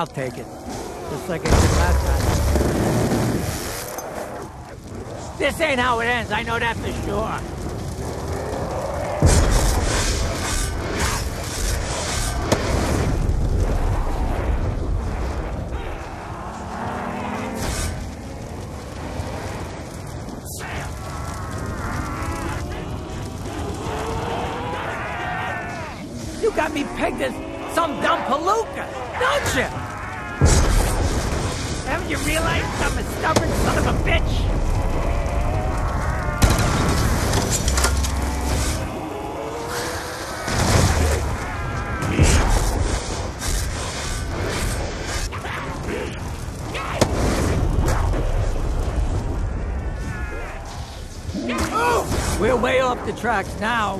I'll take it. Just like I did last time. This ain't how it ends, I know that for sure. Got me pegged as some dumb palooka, don't you? Haven't you realized I'm a stubborn son of a bitch? We're way off the tracks now.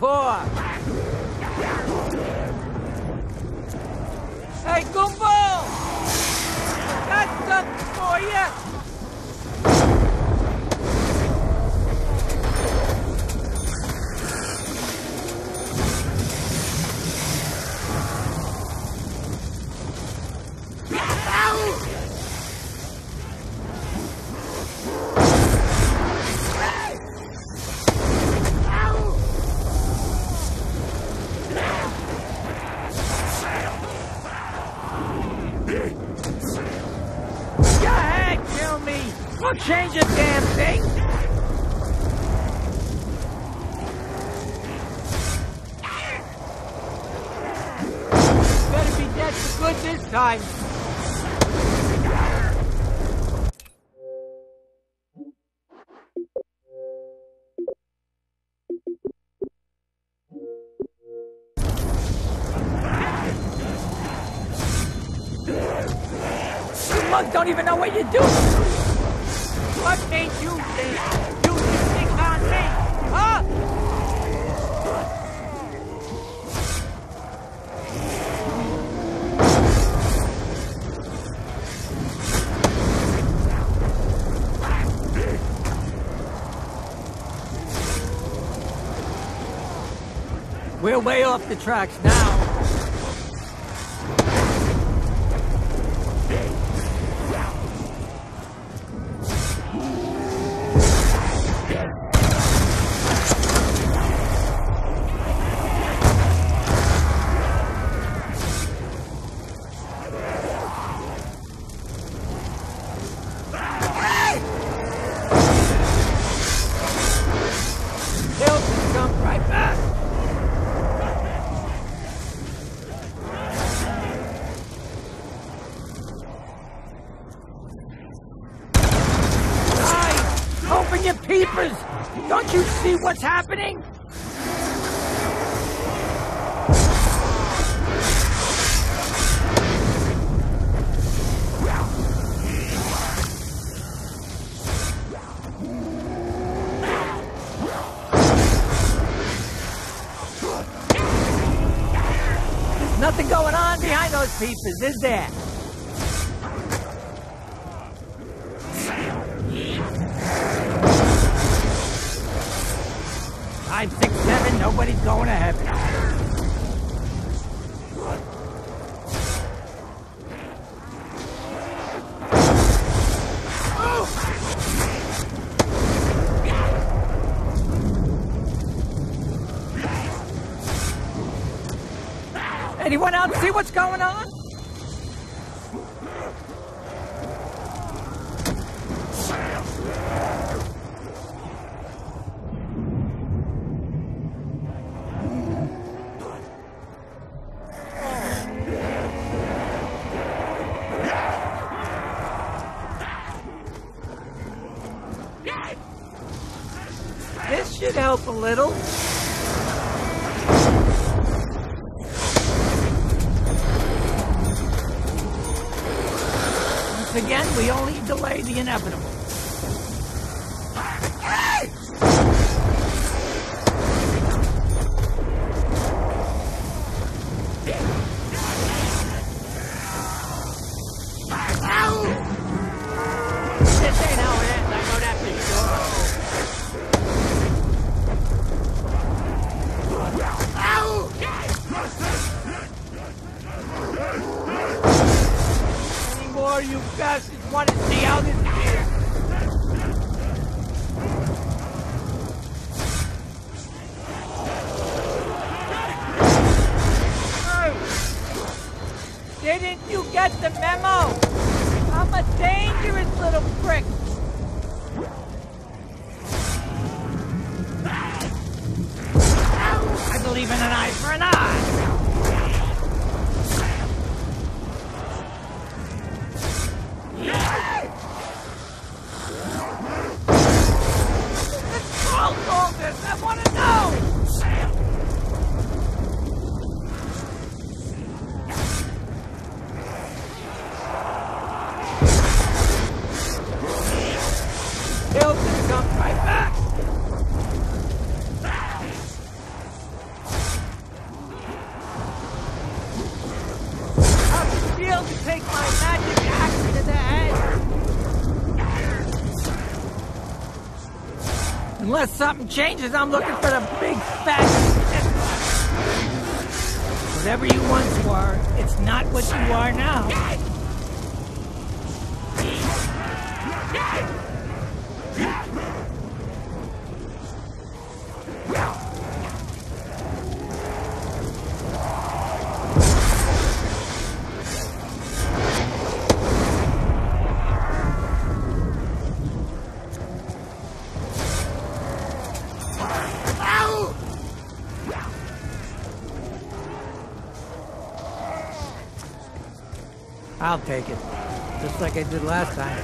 Rotten time. Way off the tracks now. Behind those peepers, is there? Five, six, seven, nobody's going to heaven. Anyone out see what's going on? This should help a little. we only delay the inevitable. get the memo! unless something changes, I'm looking for the big fat. Whatever you once were, it's not what you are now. I'll take it. Just like I did last time.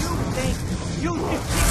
You think you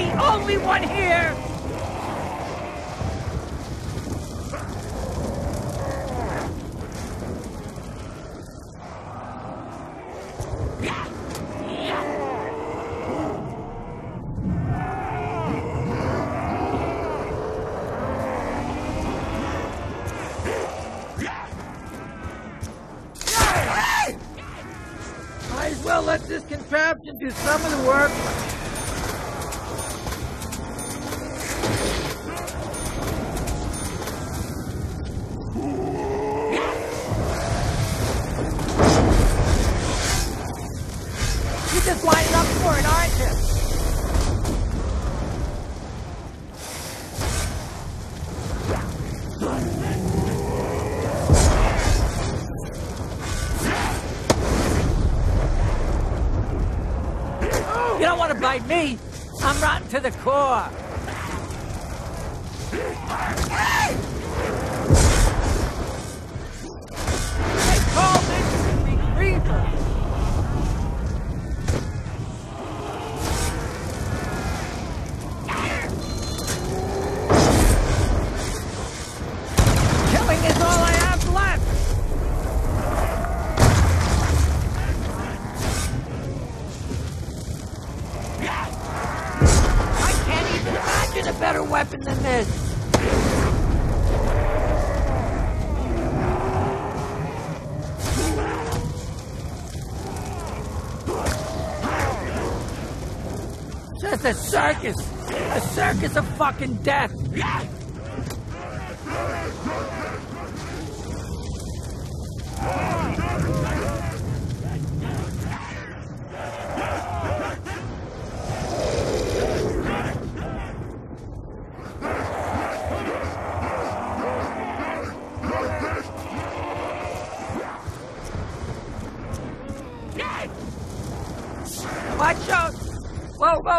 the only one here! Me, I'm rotten to the core. It's a circus! A circus of fucking death!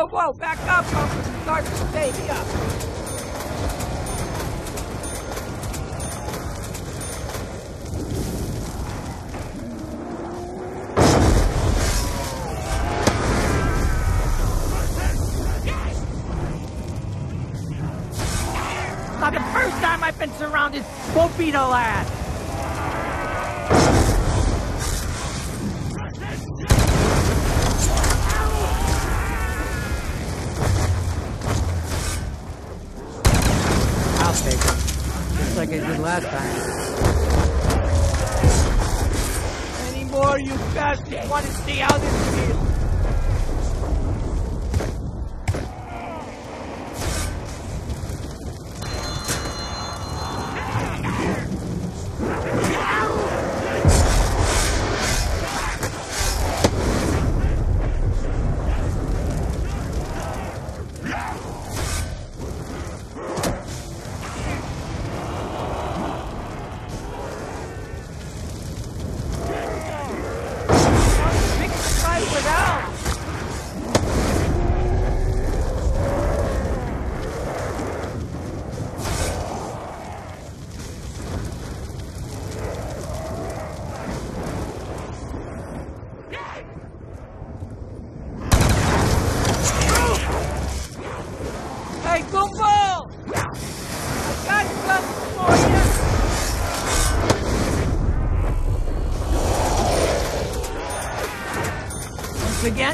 Whoa, back up, Uncle. Start to baby up. Not the first time I've been surrounded won't be the last. Like I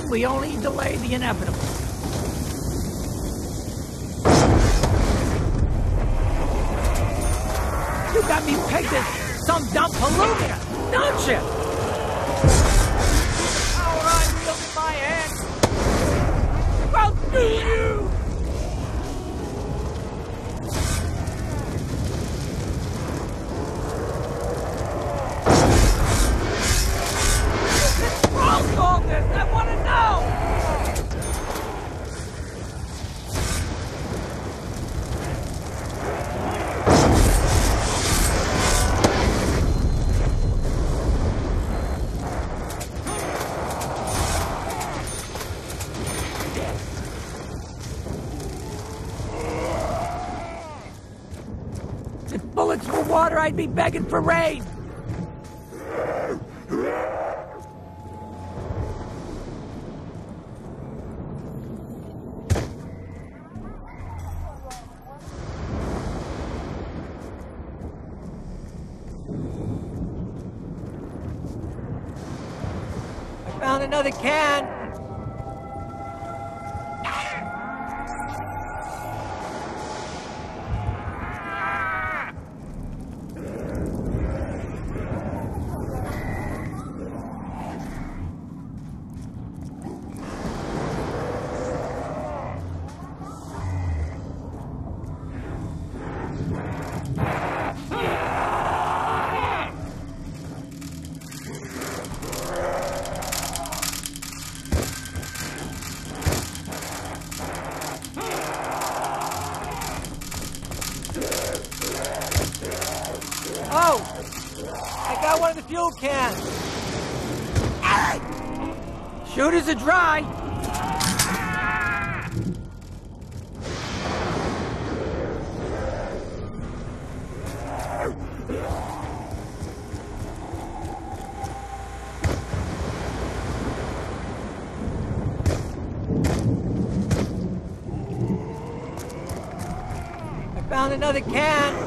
we only delay the inevitable. You got me pegged as some dumb palooka, don't you? Power I wield in my hand. Well, I'd be begging for rain. I found another can. The fuel cans. Shooters are dry. I found another can.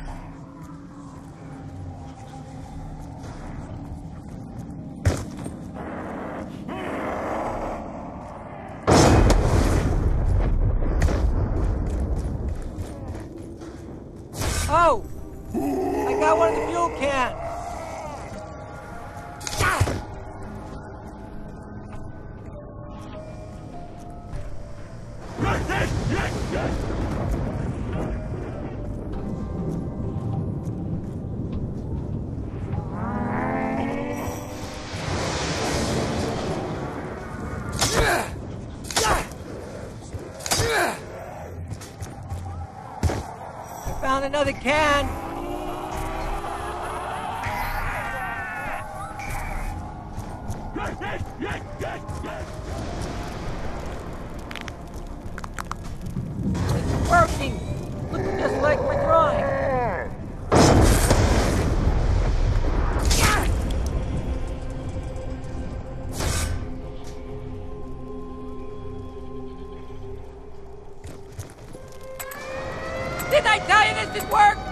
Another can! I tell you this would work?